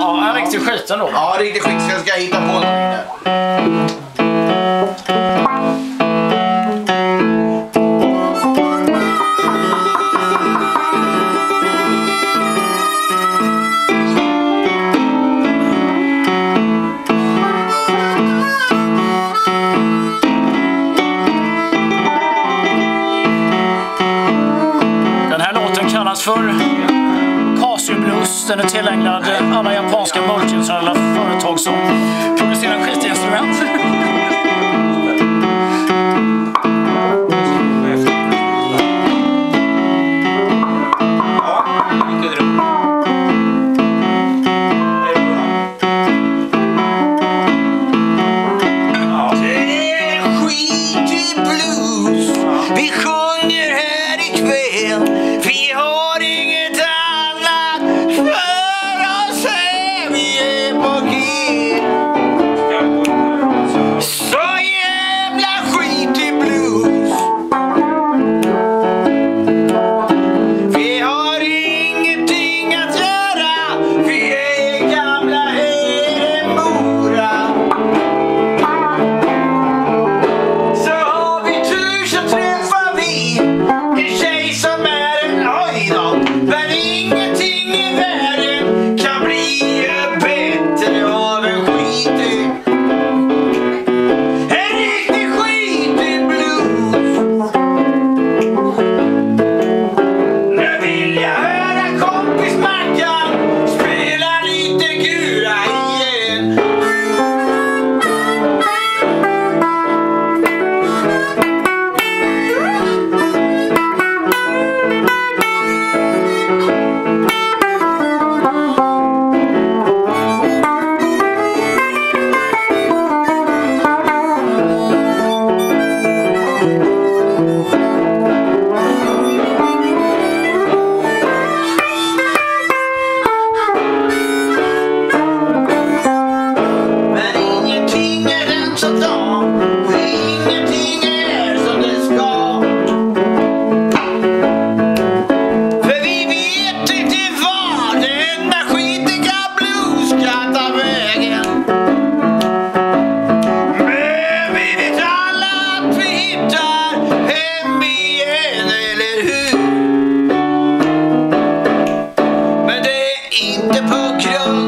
Ja, en riktig skit ändå. Ja, riktigt skit. Så jag ska hitta på. Den här låten kallas för Mitsubishi Den är tillägnad alla japanska multinationella företag som producerar The på grund